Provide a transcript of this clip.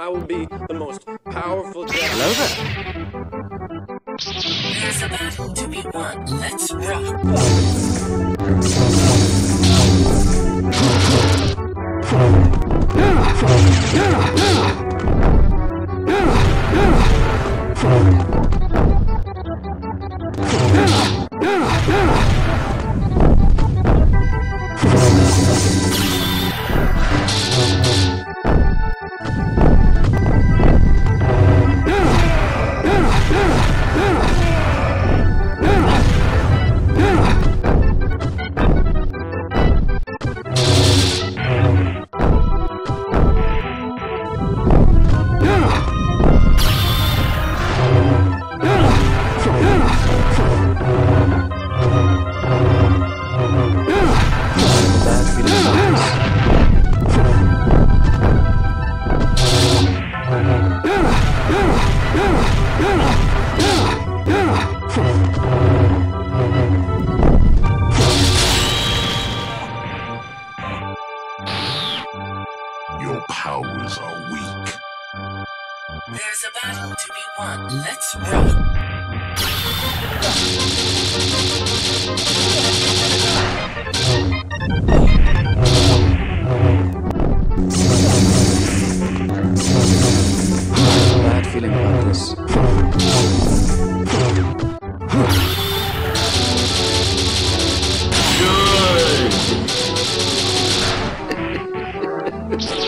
I will be the most powerful Jedi. Hello there. There's a battle to be won. Let's rock. Bad powers are weak. There's a battle to be won. Let's roll. Bad feeling